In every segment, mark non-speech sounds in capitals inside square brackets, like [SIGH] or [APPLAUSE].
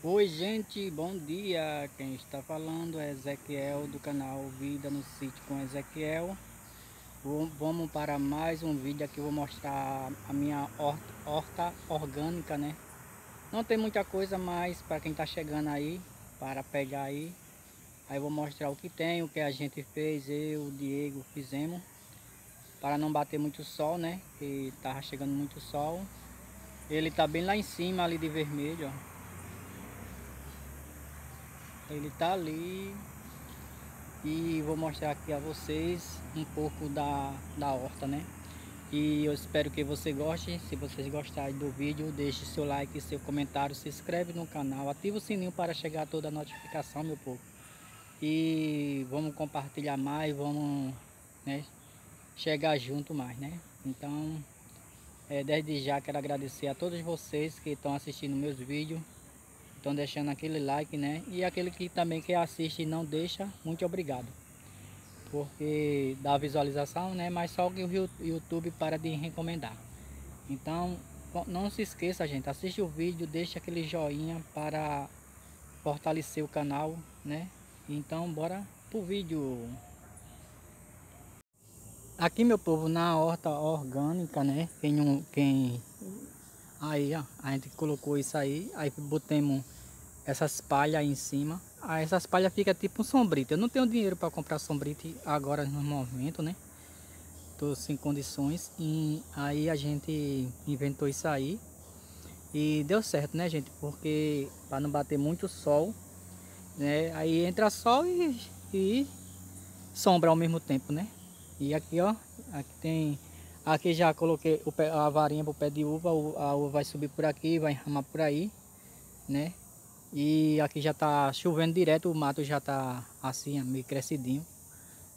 Oi gente, bom dia! Quem está falando é Ezequiel do canal Vida no Sítio com Ezequiel. Vamos para mais um vídeo aqui, vou mostrar a minha horta, horta orgânica, né? Não tem muita coisa, mas para quem está chegando aí, para pegar aí, aí vou mostrar o que tem, o que a gente fez, eu, o Diego, fizemos. Para não bater muito sol, né? Que tava chegando muito sol. Ele tá bem lá em cima ali de vermelho, ó. Ele tá ali. E vou mostrar aqui a vocês um pouco da, da horta, né? E eu espero que você goste. Se vocês gostarem do vídeo, deixe seu like, seu comentário, se inscreve no canal, ativa o sininho para chegar toda a notificação, meu povo. E vamos compartilhar mais, vamos né, chegar junto mais, né? Então, é, desde já quero agradecer a todos vocês que estão assistindo meus vídeos. Estão deixando aquele like, né? E aquele que também que assiste e não deixa, muito obrigado. Porque dá visualização, né? Mas só que o YouTube para de recomendar. Então, não se esqueça, gente. Assiste o vídeo, deixa aquele joinha para fortalecer o canal, né? Então, bora pro vídeo. Aqui, meu povo, na horta orgânica, né? Quem, quem Aí, ó, a gente colocou isso aí, aí botemos essas palhas aí em cima. Aí essas palhas fica tipo um sombrito. Eu não tenho dinheiro para comprar sombrito agora no momento, né? Tô sem condições. E aí a gente inventou isso aí. E deu certo, né, gente? Porque para não bater muito sol, né? Aí entra sol e, e sombra ao mesmo tempo, né? E aqui, ó, aqui tem Aqui já coloquei pé, a varinha para o pé de uva, a uva vai subir por aqui, vai enramar por aí, né? E aqui já tá chovendo direto, o mato já tá assim, meio crescidinho.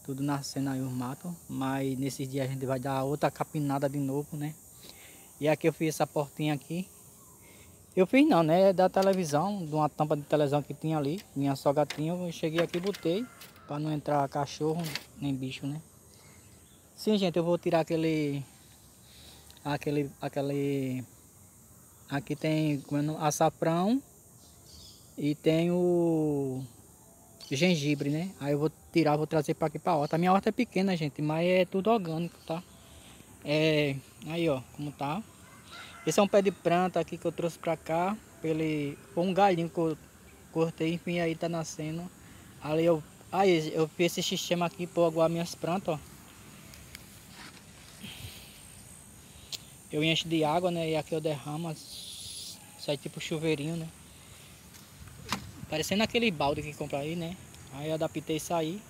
Tudo nascendo aí o mato, mas nesses dias a gente vai dar outra capinada de novo, né? E aqui eu fiz essa portinha aqui. Eu fiz não, né? É da televisão, de uma tampa de televisão que tinha ali. Minha só gatinha, eu cheguei aqui e botei. Para não entrar cachorro, nem bicho, né? Sim, gente, eu vou tirar aquele... Aquele... Aquele... Aqui tem é açafrão e tem o gengibre, né? Aí eu vou tirar, vou trazer para aqui para horta. Minha horta é pequena, gente, mas é tudo orgânico, tá? É, aí, ó, como tá. Esse é um pé de planta aqui que eu trouxe para cá. Ele, foi um galinho que eu cortei, enfim, aí tá nascendo. Ali eu, aí eu fiz esse sistema aqui para aguar minhas plantas, ó. Eu encho de água, né? E aqui eu derramo, sai tipo chuveirinho, né? Parecendo aquele balde que compra aí, né? Aí adaptei isso aí.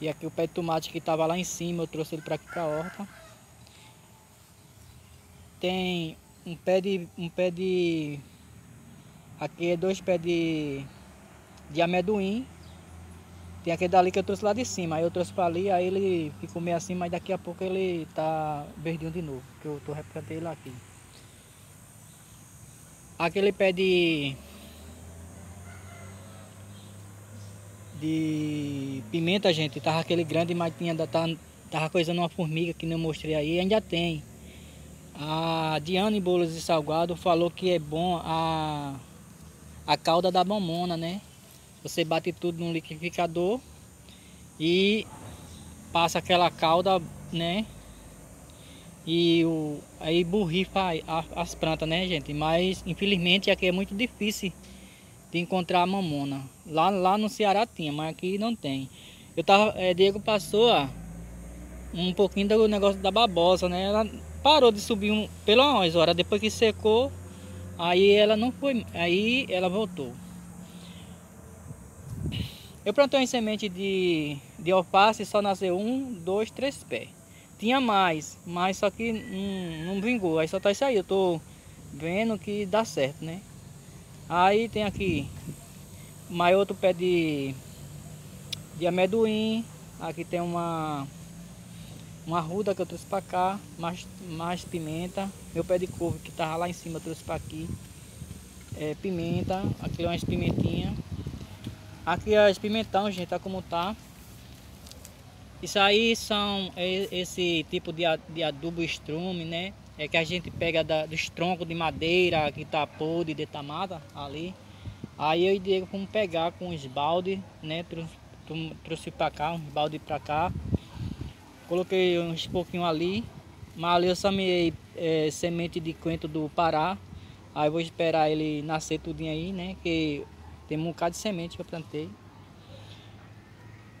E aqui o pé de tomate que tava lá em cima, eu trouxe ele para aqui pra horta. Tem um pé de... um pé de... Aqui é dois pés de... de amendoim tem aquele dali que eu trouxe lá de cima, aí eu trouxe para ali, aí ele ficou meio assim, mas daqui a pouco ele tá verdinho de novo, que eu tô replantei ele aqui. Aquele pé de de pimenta, gente, tava aquele grande, mas tinha tava, tava coisando uma formiga que não mostrei aí, ainda tem. A Diane Bolos e Salgado falou que é bom a a cauda da mamona, né? Você bate tudo no liquidificador e passa aquela calda, né? E o, aí borrifa as plantas, né, gente? Mas infelizmente aqui é muito difícil de encontrar a mamona. Lá, lá no Ceará tinha, mas aqui não tem. Eu tava, é, Diego passou ó, um pouquinho do negócio da babosa, né? Ela parou de subir um, pelas horas, depois que secou, aí ela não foi, aí ela voltou. Eu plantei uma semente de, de alface só nasceu um, dois, três pés. Tinha mais, mas só que não, não vingou. Aí só tá isso aí. Eu tô vendo que dá certo, né? Aí tem aqui mais outro pé de, de amendoim. Aqui tem uma uma ruda que eu trouxe para cá, mais, mais pimenta. Meu pé de couve que tava lá em cima eu trouxe para aqui. É, pimenta, aqui é umas pimentinhas. Aqui é as pimentão, gente, tá como tá. Isso aí são esse tipo de, adubo estrume, né? É que a gente pega da, dos troncos de madeira que tá podre, detamada ali. Aí eu e Diego pegar com os balde, né? Trouxe pra cá, uns balde pra cá. Coloquei uns pouquinho ali. Mas ali eu semeei é, semente de coentro do Pará. Aí vou esperar ele nascer tudinho aí, né? Que tem um bocado de semente que eu plantei.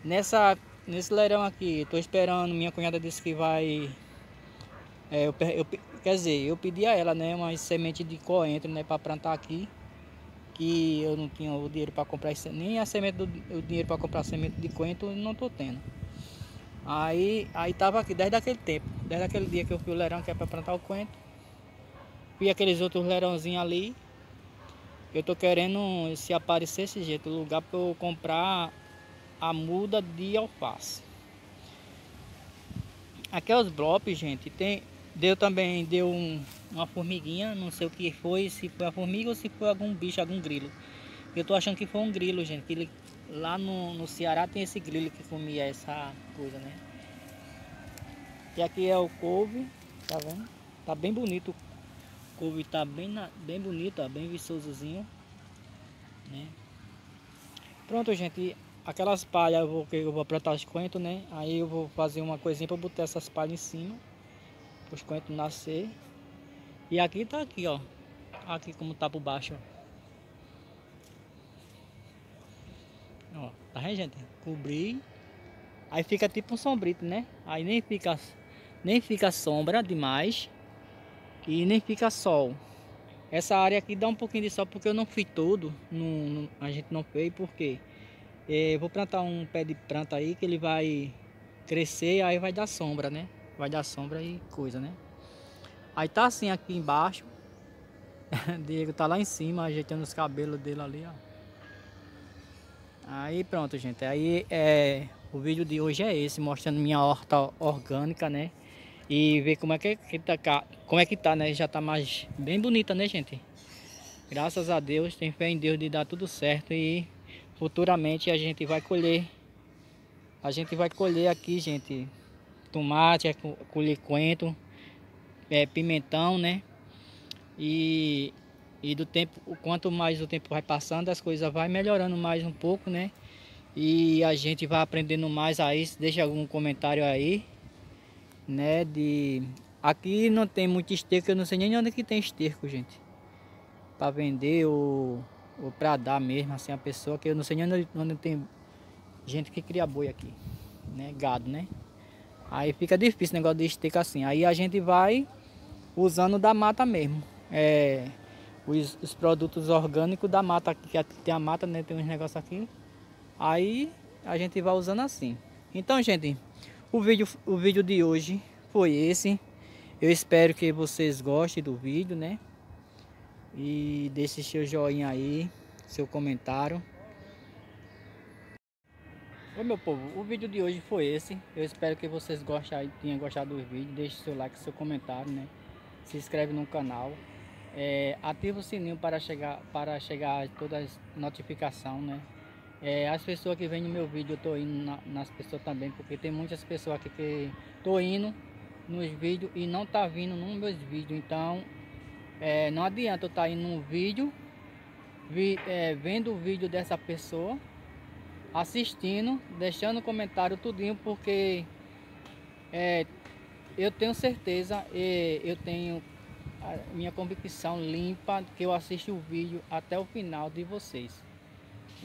Nessa, nesse leirão aqui, tô esperando, minha cunhada disse que vai... É, eu, eu, quer dizer, eu pedi a ela, né, uma semente de coentro, né, para plantar aqui. Que eu não tinha o dinheiro para comprar, nem a semente do o dinheiro para comprar semente de coentro, não tô tendo. Aí, aí tava aqui desde aquele tempo, desde aquele dia que eu fui o leirão que é para plantar o coentro. Vi aqueles outros leirãozinhos ali. Eu tô querendo, se aparecer esse jeito, lugar para eu comprar a muda de alface. Aqui é os blocos, gente. Tem, deu também, deu um, uma formiguinha, não sei o que foi, se foi a formiga ou se foi algum bicho, algum grilo. Eu tô achando que foi um grilo, gente. Que ele, lá no, no Ceará tem esse grilo que comia essa coisa, né? E aqui é o couve, tá vendo? Tá bem bonito. O couve tá bem, na, bem bonito, ó, bem viçosozinho, né? Pronto, gente aquelas palhas eu vou, eu vou plantar os coentros, né? Aí eu vou fazer uma coisinha para botar essas palhas em cima. Os coentros nascer. E aqui tá aqui, ó. Aqui como tá por baixo, ó. ó tá vendo, gente? Cobrir. Aí fica tipo um sombrito, né? Aí nem fica, nem fica sombra demais. E nem fica sol. Essa área aqui dá um pouquinho de sol porque eu não fiz tudo. Não, não, a gente não fez porque... É, vou plantar um pé de planta aí que ele vai crescer aí vai dar sombra, né? Vai dar sombra e coisa, né? Aí tá assim aqui embaixo. [LAUGHS] Diego tá lá em cima ajeitando os cabelos dele ali, ó. Aí pronto, gente. Aí é o vídeo de hoje é esse, mostrando minha horta orgânica, né? E ver como é que, que tá, como é que tá, né? Já tá mais bem bonita, né, gente? Graças a Deus, tem fé em Deus de dar tudo certo e futuramente a gente vai colher. A gente vai colher aqui, gente, tomate, é colher coentro, é, pimentão, né? E, e do tempo, quanto mais o tempo vai passando, as coisas vai melhorando mais um pouco, né? E a gente vai aprendendo mais aí. Deixa algum comentário aí, né? De aqui não tem muito esterco, eu não sei nem onde que tem esterco, gente, para vender ou ou para dar mesmo assim a pessoa que eu não sei nem onde, onde tem gente que cria boi aqui, né, gado, né? Aí fica difícil o negócio de esteca assim. Aí a gente vai usando da mata mesmo. É, os, os produtos orgânicos da mata aqui, que tem a mata, né? Tem uns negócios aqui. Aí a gente vai usando assim. Então, gente, o vídeo, o vídeo de hoje foi esse. Eu espero que vocês gostem do vídeo, né? E deixe seu joinha aí, seu comentário. Oi meu povo, o vídeo de hoje foi esse. Eu espero que vocês gostem, tenham gostado do vídeo. Deixe seu like, seu comentário, né? Se inscreve no canal. É, ativa o sininho para chegar para chegar todas as notificações, né? É, as pessoas que vêm no meu vídeo, eu tô indo na, nas pessoas também, porque tem muitas pessoas aqui que tô indo nos vídeos e não tá vindo nos meus vídeos. Então é, não adianta eu estar tá indo num vídeo, vi, é, vendo o vídeo dessa pessoa, assistindo, deixando comentário tudinho, porque é, eu tenho certeza, eu tenho a minha convicção limpa que eu assisto o vídeo até o final de vocês.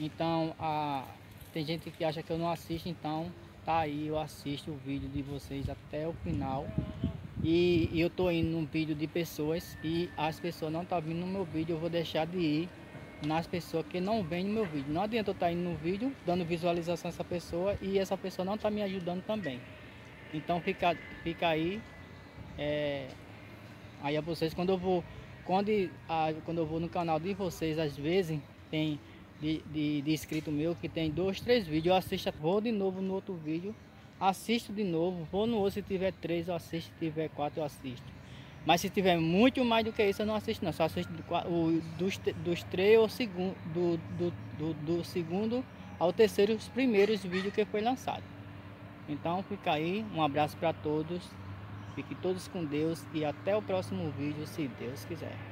Então, a, tem gente que acha que eu não assisto, então tá aí, eu assisto o vídeo de vocês até o final. E, eu tô indo num vídeo de pessoas e as pessoas não estão tá vindo no meu vídeo, eu vou deixar de ir nas pessoas que não vêm no meu vídeo. Não adianta eu estar tá indo no vídeo, dando visualização a essa pessoa e essa pessoa não está me ajudando também. Então fica, fica aí. É, aí a vocês, quando eu vou. Quando, a, quando eu vou no canal de vocês, às vezes tem de, de, de inscrito meu que tem dois, três vídeos, eu assisto, vou de novo no outro vídeo assisto de novo, vou no outro, se tiver três eu assisto, se tiver quatro eu assisto. Mas se tiver muito mais do que isso eu não assisto não, só assisto do, o, dos, dos três ou segundo, do, do, do, do segundo ao terceiro, os primeiros vídeos que foi lançado. Então fica aí, um abraço para todos, fiquem todos com Deus e até o próximo vídeo, se Deus quiser.